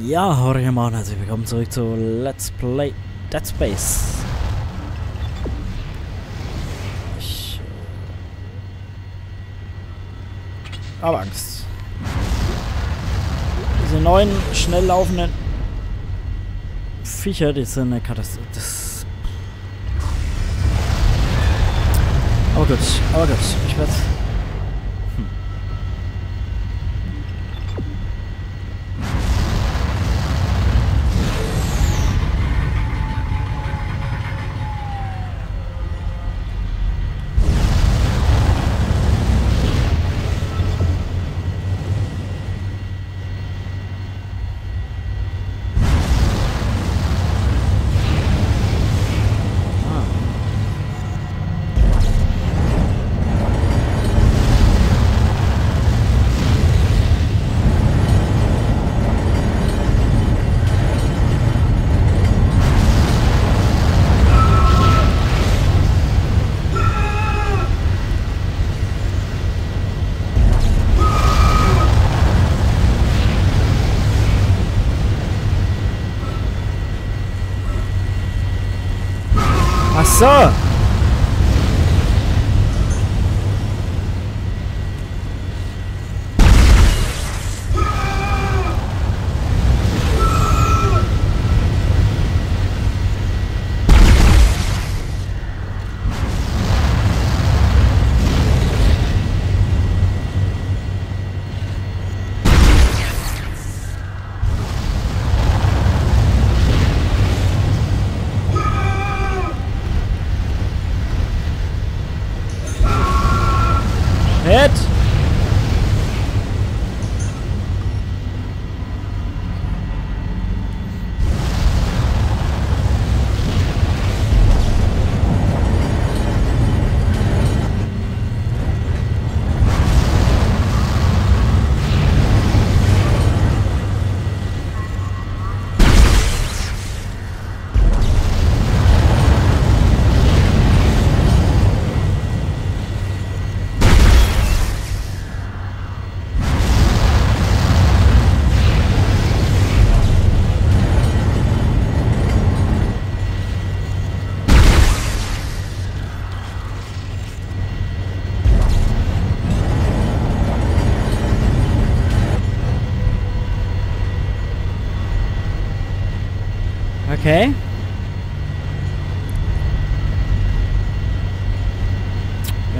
Ja, hallo Mann, herzlich willkommen zurück zu Let's Play Dead Space. Ich äh, habe Angst. Diese neuen, schnell laufenden Viecher, die sind eine Katastrophe. Das aber gut, aber gut, ich werde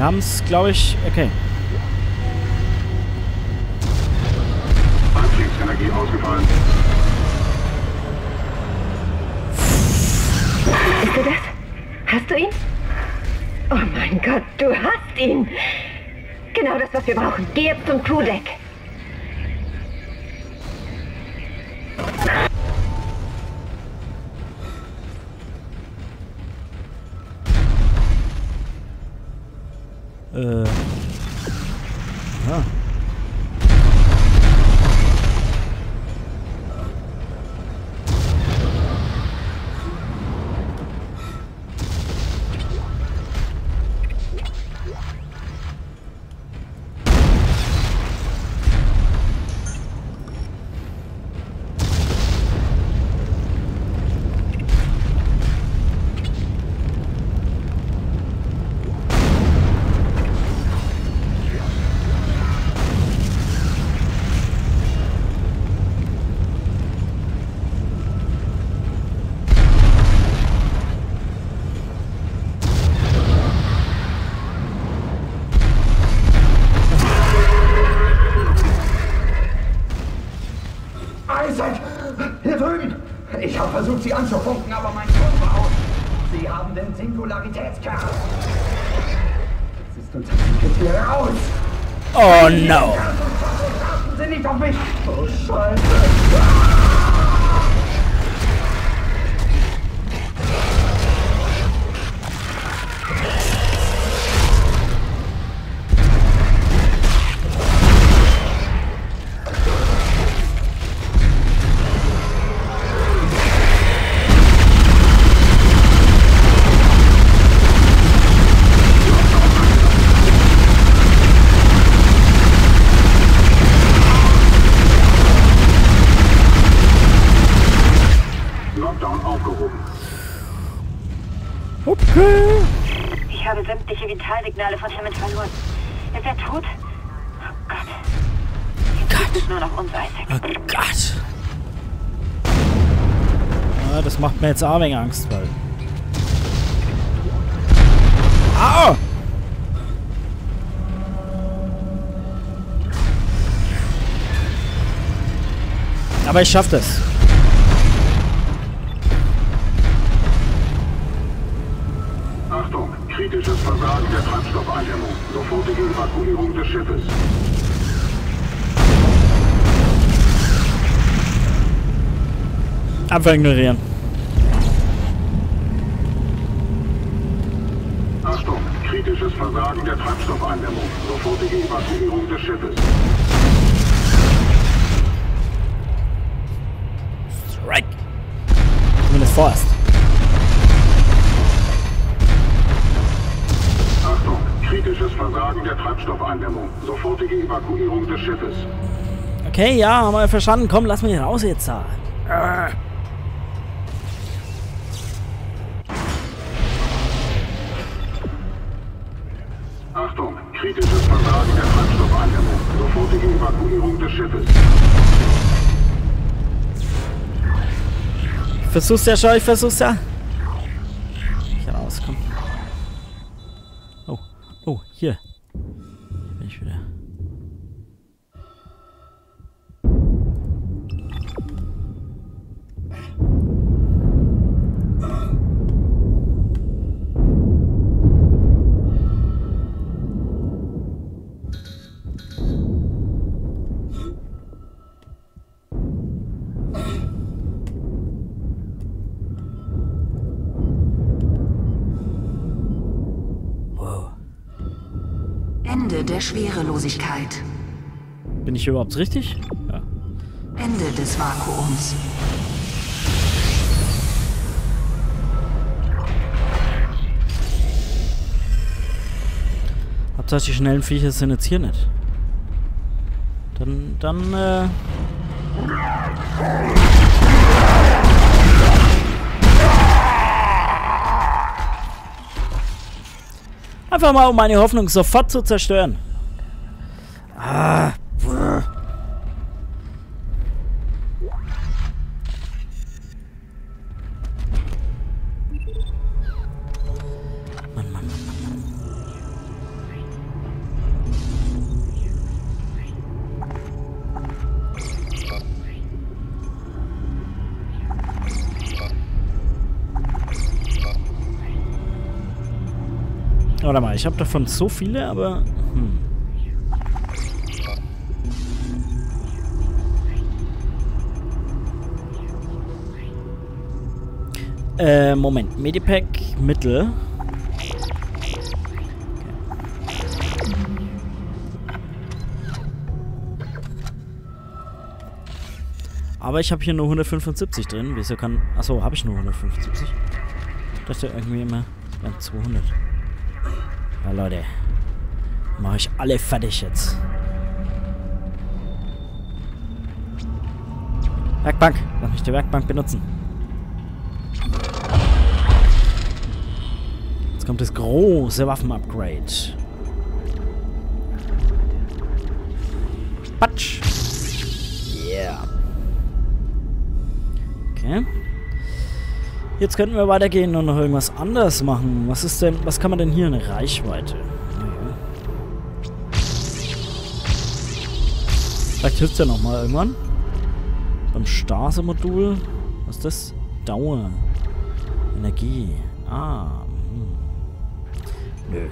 Wir haben es, glaube ich... Okay. Antriebsenergie ausgefallen. Bist du das? Hast du ihn? Oh mein Gott, du hast ihn! Genau das, was wir brauchen. Geh jetzt zum Crewdeck. Isaac! Hier drüben! Ich habe versucht, Sie anzufunken, aber mein Ton war aus. Sie haben den Singularitätskern. Es ist unser Ticket hier raus! Oh no! Warten Sie nicht auf mich! Oh, Scheiße! Sämtliche Vitalsignale von Hammond verloren. Ist er tot? Oh Gott. Jetzt es nur noch uns, Isaac. Oh Gott. Ja, das macht mir jetzt auch ein wenig Angst, weil... Au! Aber ich schaff das. Kritisches Versagen der Treibstoffeindämmung. Sofortige Evakuierung des Schiffes. Einfach ignorieren. Achtung, kritisches Versagen der Treibstoffeindämmung. Sofortige Evakuierung des Schiffes. Strike. Zumindest vorerst. Kritisches Versagen der Treibstoffeindämmung. Sofortige Evakuierung des Schiffes. Okay, ja, haben wir verstanden. Komm, lass mich raus jetzt da. Achtung, kritisches Versagen der Treibstoffeindämmung. Sofortige Evakuierung des Schiffes. Versuch's ja schon, ich versuch's ja. Oh, oh, Ende der Schwerelosigkeit. Bin ich überhaupt richtig? Ja. Ende des Vakuums. Hauptsache die schnellen Viecher sind jetzt hier nicht. Dann, dann, äh... Einfach mal, um meine Hoffnung sofort zu zerstören. Ah. Warte mal, ich habe davon so viele, aber... Hm. Äh, Moment. Medipack, Mittel. Aber ich habe hier nur 175 drin. Wieso kann... Achso, habe ich nur 175? Ich dachte irgendwie immer, wären 200. Ja, Leute. Mache ich alle fertig jetzt. Werkbank. Lass mich die Werkbank benutzen. Jetzt kommt das große Waffenupgrade. Patsch. Yeah. Okay. Jetzt könnten wir weitergehen und noch irgendwas anderes machen. Was ist denn, was kann man denn hier? Eine Reichweite. Vielleicht hilft es ja nochmal irgendwann. Beim Stase-Modul. Was ist das? Dauer. Energie. Ah. Hm. Nö.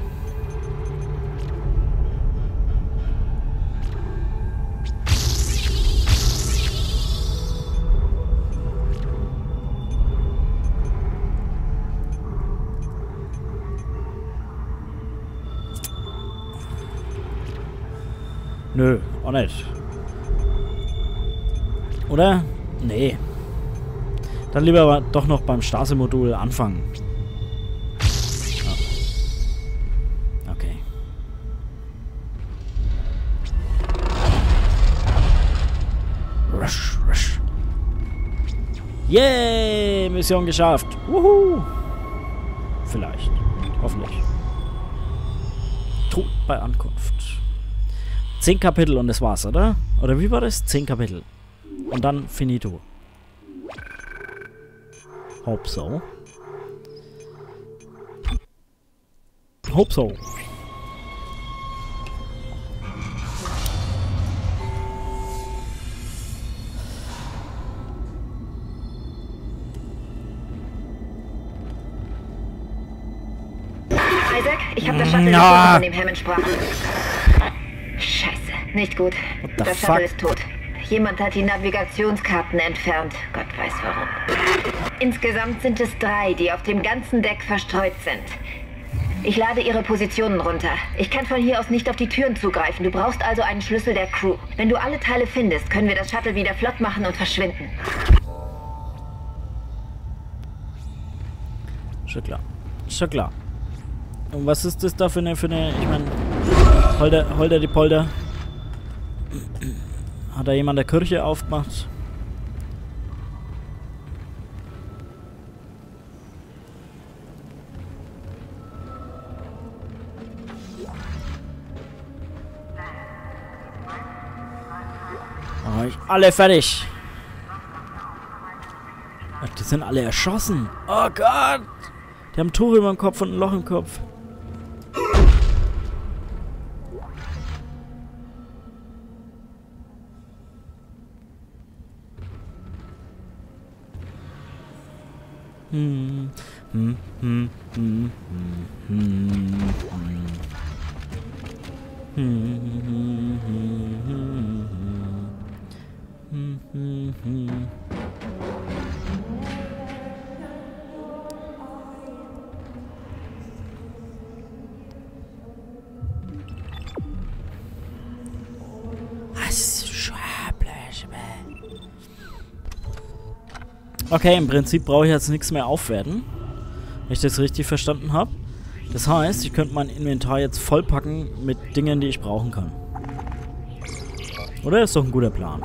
Nö, auch nicht. Oder? Nee. Dann lieber aber doch noch beim Stase-Modul anfangen. Ja. Okay. Rush, rush. Yay! Mission geschafft. Wuhu! Vielleicht. Hoffentlich. Tod bei Ankunft. Zehn Kapitel und das war's, oder? Oder wie war das? Zehn Kapitel. Und dann finito. Hope so. Hope so. Isaac, ich habe das Shuttle gefunden, von dem Hammond sprach. Scheiße, nicht gut. Das fuck? Shuttle ist tot. Jemand hat die Navigationskarten entfernt. Gott weiß warum. Insgesamt sind es drei, die auf dem ganzen Deck verstreut sind. Ich lade ihre Positionen runter. Ich kann von hier aus nicht auf die Türen zugreifen. Du brauchst also einen Schlüssel der Crew. Wenn du alle Teile findest, können wir das Shuttle wieder flott machen und verschwinden. Schon klar. Schon klar. Und was ist das da für eine, für eine, ich meine, Holder, Holder die Polder? Hat da jemand der Kirche aufgemacht? Ich, alle fertig. Die sind alle erschossen. Oh Gott. Die haben Tore über dem Kopf und ein Loch im Kopf. Mm-hmm. Okay, im Prinzip brauche ich jetzt nichts mehr aufwerten. Wenn ich das richtig verstanden habe. Das heißt, ich könnte mein Inventar jetzt vollpacken mit Dingen, die ich brauchen kann. Oder? Ist doch ein guter Plan.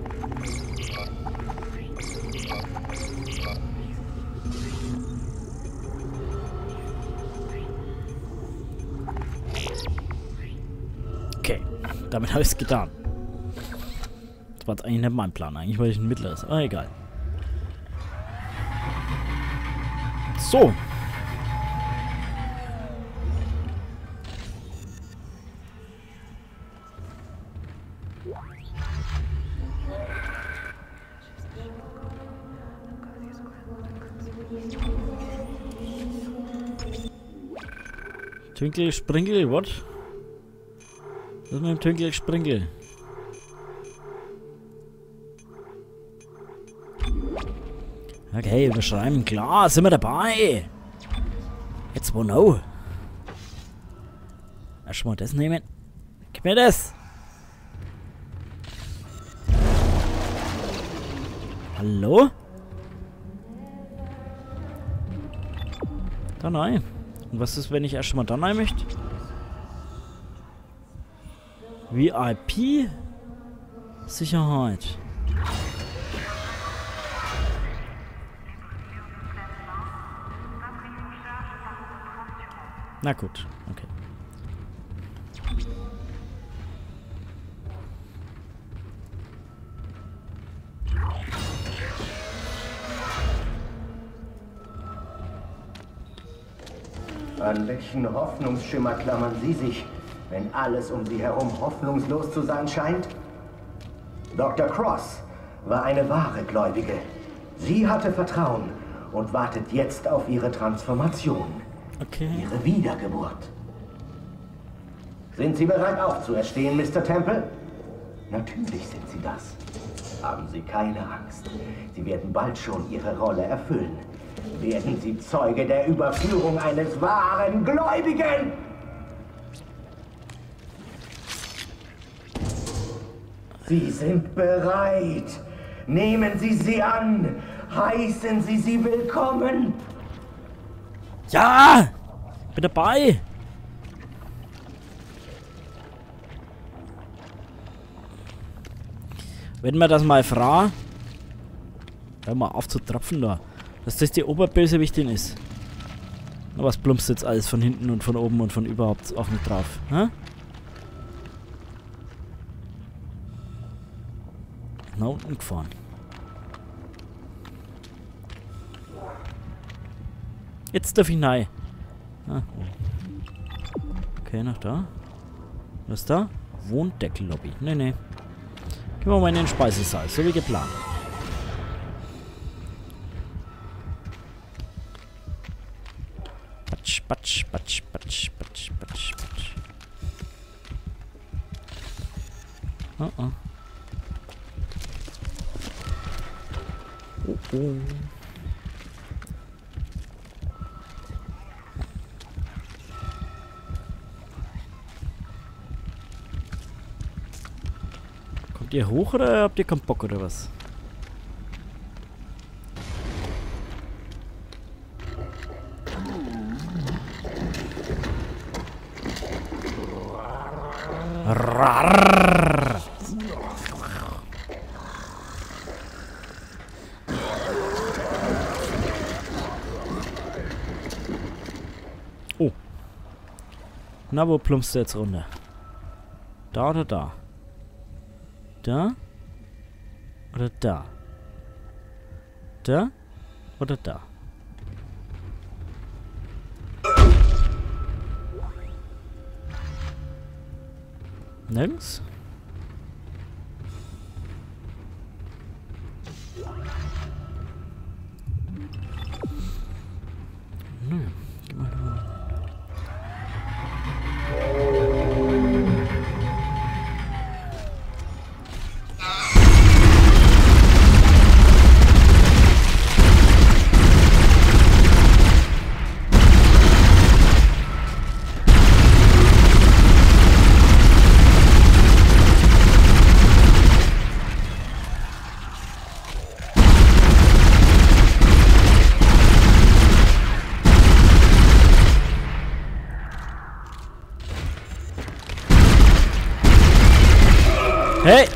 Okay, damit habe ich es getan. Das war jetzt eigentlich nicht mein Plan. Eigentlich wollte ich ein mittleres. Aber egal. So. Twinkle Sprinkle, what? Was ist mit dem Twinkle Sprinkle? Okay, wir schreiben, klar, sind wir dabei. Jetzt wo no? Erstmal das nehmen. Gib mir das. Hallo? Da nein. Und was ist, wenn ich erstmal da rein möchte? VIP? Sicherheit. Na gut, okay. An welchen Hoffnungsschimmer klammern Sie sich, wenn alles um Sie herum hoffnungslos zu sein scheint? Dr. Cross war eine wahre Gläubige. Sie hatte Vertrauen und wartet jetzt auf ihre Transformation, Okay. ihre Wiedergeburt. Sind Sie bereit aufzuerstehen, Mr. Temple? Natürlich sind Sie das. Haben Sie keine Angst. Sie werden bald schon Ihre Rolle erfüllen. Werden Sie Zeuge der Überführung eines wahren Gläubigen! Sie sind bereit. Nehmen Sie sie an. Heißen Sie sie willkommen. Ja! Bin dabei! Wenn man das mal fragt. Hör mal auf zu tropfen da. Dass das die Oberbösewichtin ist. Na, was plumpst jetzt alles von hinten und von oben und von überhaupt auf mich drauf? Hä? Na unten gefahren. Jetzt darf ich nein. Ah. Okay, noch da. Was ist da? Wohndeckel-Lobby. Nee, nee. Gehen wir mal in den Speisesaal, so wie geplant. Patsch, patsch, patsch, patsch, patsch, patsch, patsch. Oh, oh. Oh, oh. Ihr hoch oder habt ihr keinen Bock oder was? Oh. Na, wo plumpst du jetzt runter? Da oder da? Da? Oder da? Da? Oder da? Nirgends? Nö, geh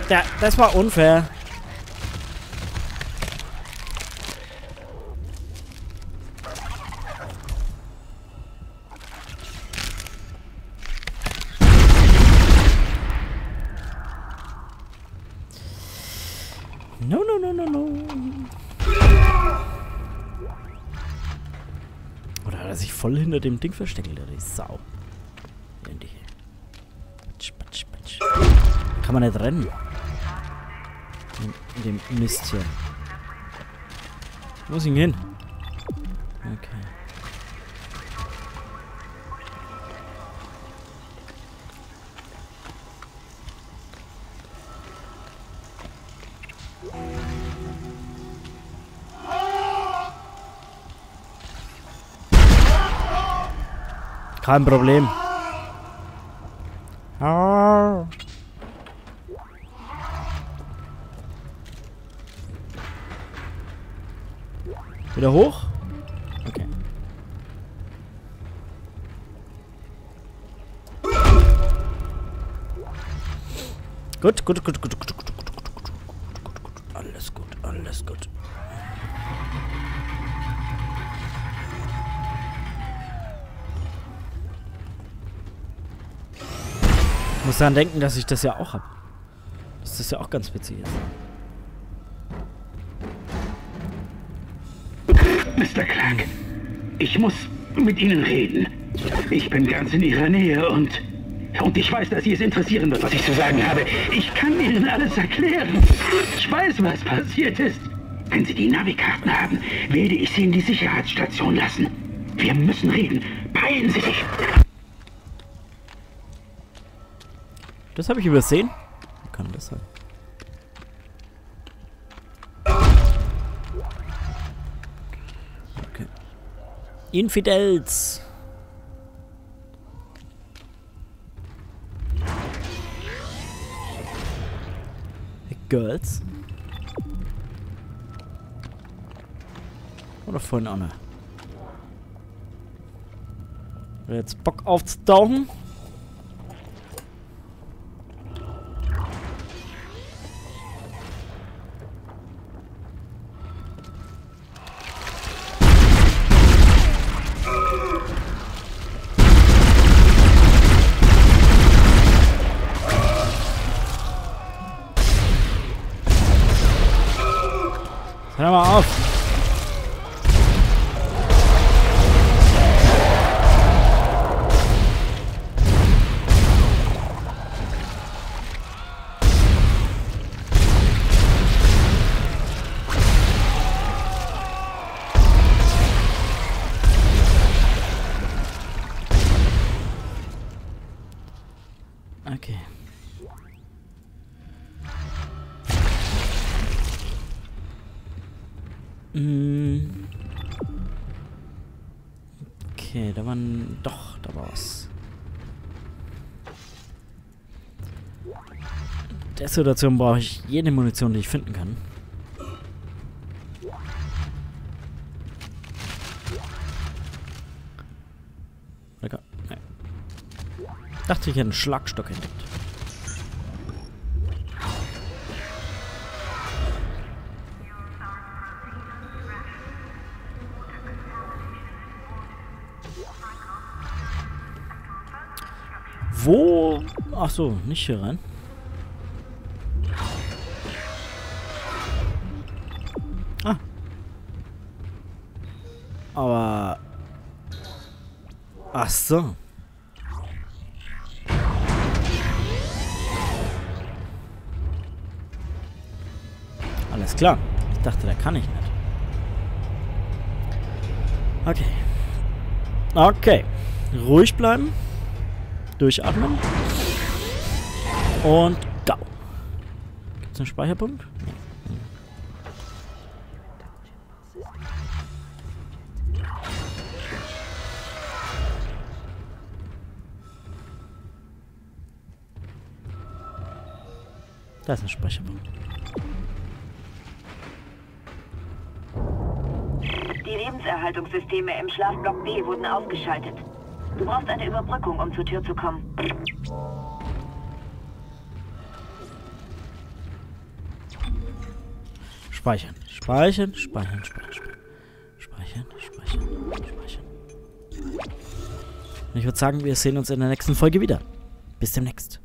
da, das war unfair. No, no, no, no, no. Oder hat er sich voll hinter dem Ding versteckt, der die Sau. Patsch, patsch, patsch. Kann man nicht rennen. In, dem Mist hier. Wo ist ihn hin? Okay. Kein Problem. Wieder hoch? Okay. Gut, gut, gut, gut, gut, gut, gut, gut, gut, gut, gut, gut. Alles gut, alles gut. Ich muss daran denken, dass ich das ja auch habe. Das ja auch ganz witzig ist. Ich muss mit Ihnen reden. Ich bin ganz in Ihrer Nähe und... Und ich weiß, dass Sie es interessieren wird, was ich zu sagen habe. Ich kann Ihnen alles erklären. Ich weiß, was passiert ist. Wenn Sie die Navikarten haben, werde ich Sie in die Sicherheitsstation lassen. Wir müssen reden. Beeilen Sie sich. Das habe ich übersehen. Wie kann das sein? Infidels. Girls. Oder vorhin Anna. Wer jetzt Bock aufzutauchen? Okay, da waren... Doch, da war was. In der Situation brauche ich jede Munition, die ich finden kann. Lecker. Nee. Dachte, ich hätte einen Schlagstock entdeckt. Wo? Ach so, nicht hier rein. Ah. Aber... Ach so. Alles klar. Ich dachte, da kann ich nicht. Okay. Okay. Ruhig bleiben. Durchatmen. Und go. Gibt es einen Speicherpunkt? Da ist ein Speicherpunkt. Die Lebenserhaltungssysteme im Schlafblock B wurden ausgeschaltet. Du brauchst eine Überbrückung, um zur Tür zu kommen. Speichern. Speichern, speichern, speichern, speichern. Speichern, speichern. Und ich würde sagen, wir sehen uns in der nächsten Folge wieder. Bis demnächst.